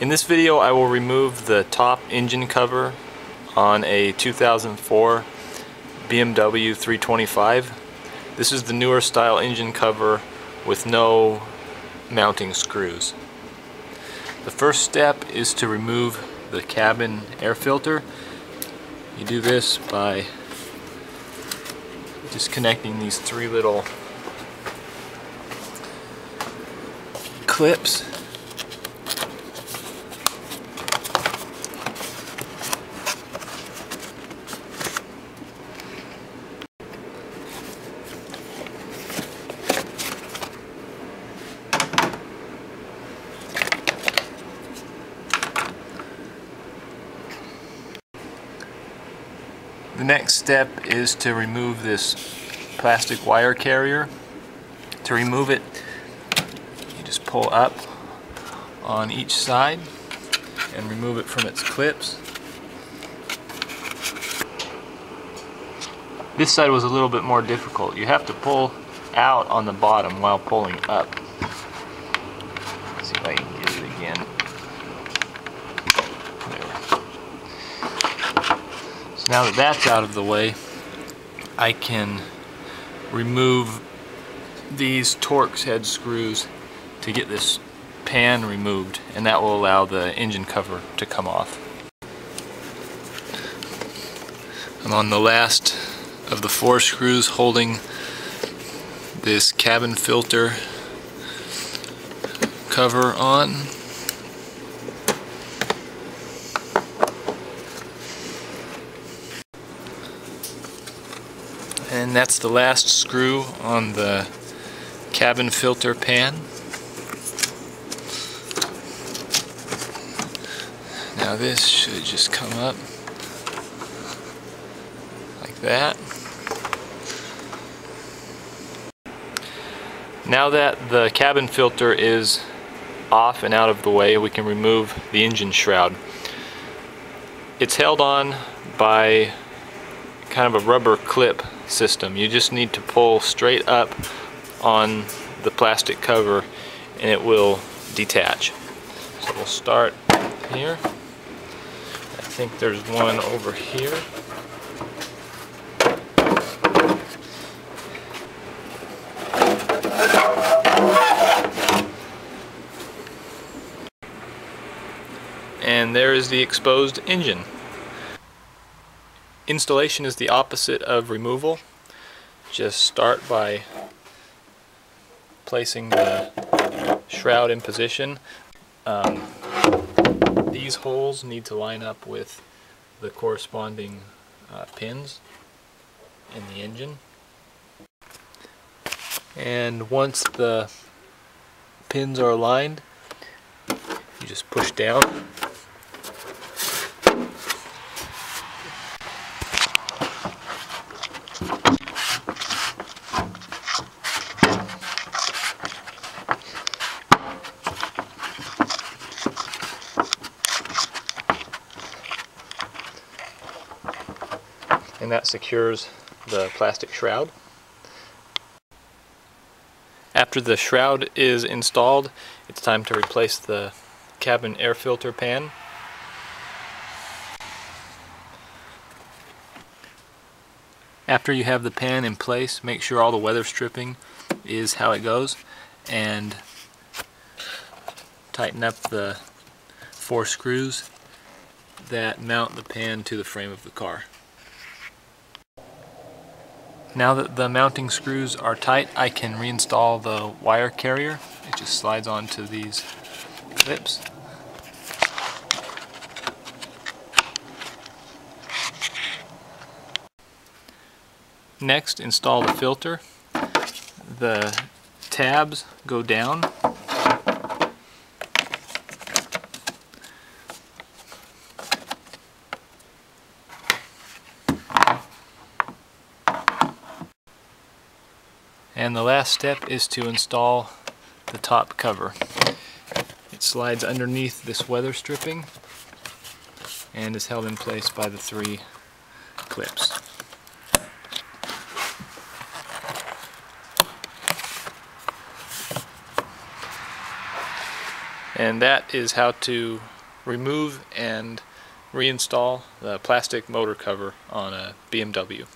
In this video I will remove the top engine cover on a 2004 BMW 325. This is the newer style engine cover with no mounting screws. The first step is to remove the cabin air filter. You do this by disconnecting these three little clips The next step is to remove this plastic wire carrier. To remove it, you just pull up on each side and remove it from its clips. This side was a little bit more difficult. You have to pull out on the bottom while pulling up. Let's see if I can get it again. Now that that's out of the way, I can remove these Torx head screws to get this pan removed and that will allow the engine cover to come off. I'm on the last of the four screws holding this cabin filter cover on. And that's the last screw on the cabin filter pan. Now this should just come up like that. Now that the cabin filter is off and out of the way, we can remove the engine shroud. It's held on by kind of a rubber clip system. You just need to pull straight up on the plastic cover and it will detach. So we'll start here. I think there's one over here. And there is the exposed engine. Installation is the opposite of removal. Just start by placing the shroud in position. Um, these holes need to line up with the corresponding uh, pins in the engine. And once the pins are aligned, you just push down and that secures the plastic shroud. After the shroud is installed, it's time to replace the cabin air filter pan. After you have the pan in place, make sure all the weather stripping is how it goes and tighten up the four screws that mount the pan to the frame of the car. Now that the mounting screws are tight, I can reinstall the wire carrier. It just slides onto these clips. Next, install the filter. The tabs go down And the last step is to install the top cover. It slides underneath this weather stripping and is held in place by the three clips. And that is how to remove and reinstall the plastic motor cover on a BMW.